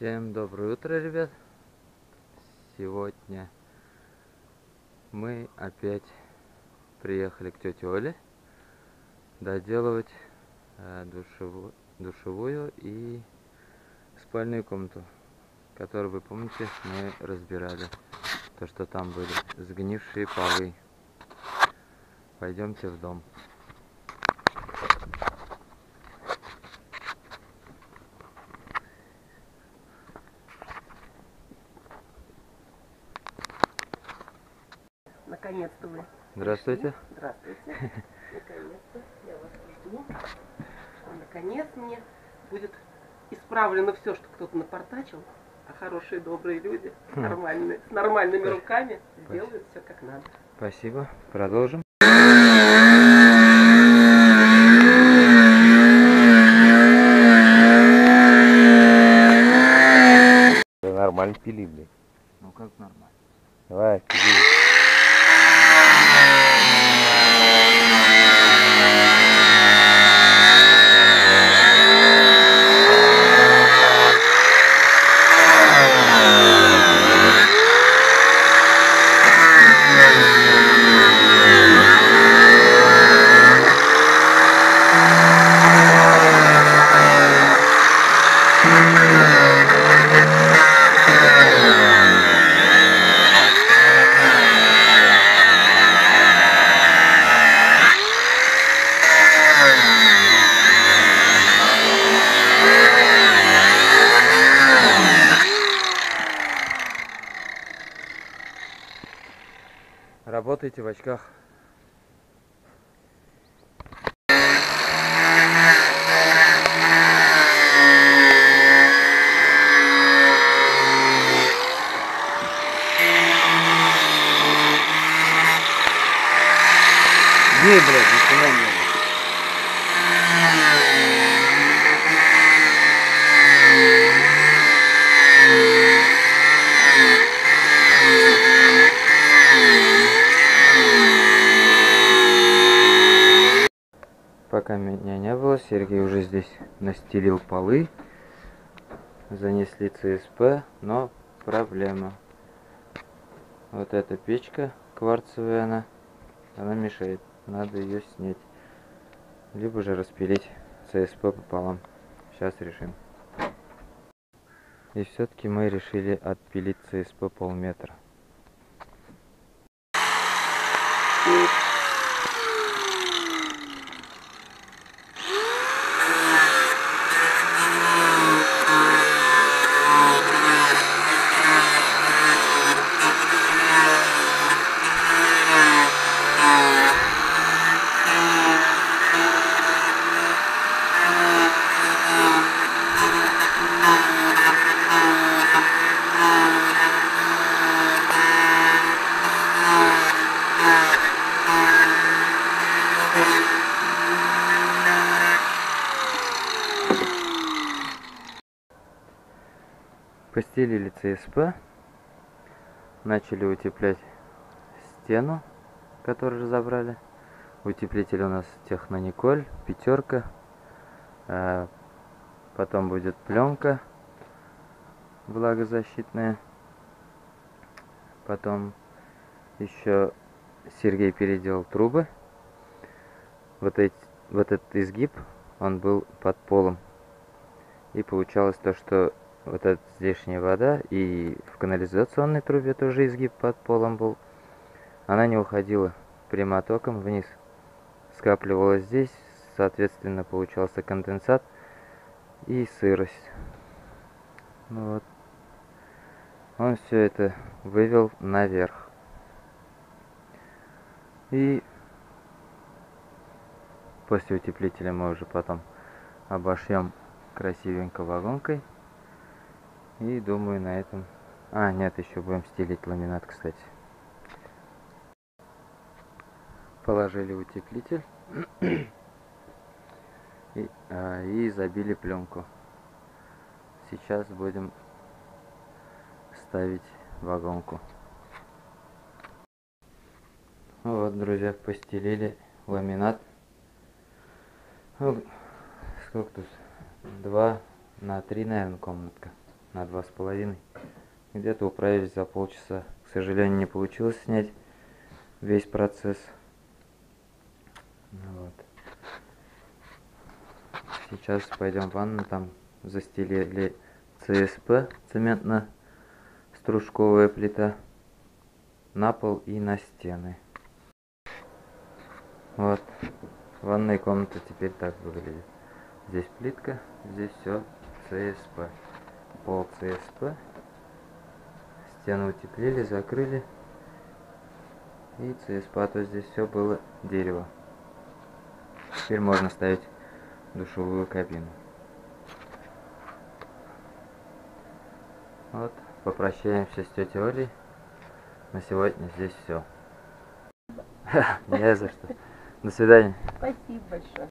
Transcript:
Всем доброе утро, ребят. Сегодня мы опять приехали к тете Оле доделывать э, душевую, душевую и спальную комнату, которую, вы помните, мы разбирали. То, что там были сгнившие полы. Пойдемте в дом. Наконец-то вы. Здравствуйте. Здравствуйте. Наконец-то я вас жду. А наконец мне будет исправлено все, что кто-то напортачил, а хорошие, добрые люди, Хм. нормальные, с нормальными руками сделают все как надо. Спасибо. Продолжим. Нормально пили, блядь. Ну как нормально. Давай, пили. Работайте в очках. Не, блядь, не было. Пока меня не было, Сергей уже здесь настелил полы. Занесли ЦСП, но проблема. Вот эта печка кварцевая она, она мешает. Надо ее снять. Либо же распилить ЦСП пополам. Сейчас решим. И все-таки мы решили отпилить ЦСП полметра. Постелили ЦСП, начали утеплять стену, которую разобрали. Утеплитель у нас Технониколь, пятерка. А, Потом будет пленка влагозащитная. Потом еще Сергей переделал трубы. Вот, эти, вот этот изгиб, он был под полом. И получалось то, что вот эта здешняя вода и в канализационной трубе тоже изгиб под полом был. Она не уходила прямотоком вниз. Скапливалась здесь, соответственно, получался конденсат и сырость. Ну вот. Он все это вывел наверх. И после утеплителя мы уже потом обошьем красивенько вагонкой. И думаю на этом... А, нет, еще будем стелить ламинат, кстати. Положили утеплитель. и, а, и забили пленку. Сейчас будем ставить вагонку. Вот, друзья, постелили ламинат. Сколько тут? Два на три, наверное, комнатка. На два с половиной. Где-то управились за полчаса. К сожалению, не получилось снять весь процесс. Ну Вот. Сейчас пойдем в ванну, там застелили ЦСП, цементно-стружковая плита, на пол и на стены. Вот, ванная комната теперь так выглядит. Здесь плитка, здесь все ЦСП. Пол ЦСП. Стены утеплили, закрыли. И ЦСП, а то здесь все было дерево. Теперь можно ставить душевую кабину. Вот, попрощаемся с тетей Олей. На сегодня здесь все. Не за что. До свидания. Спасибо большое.